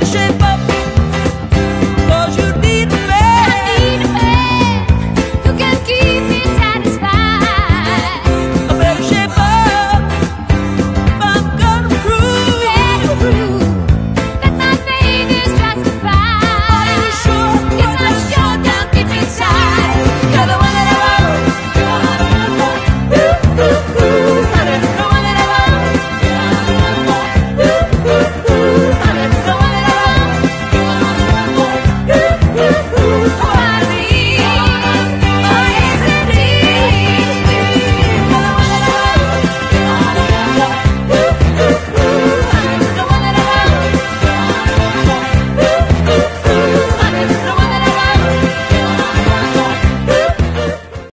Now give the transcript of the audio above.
version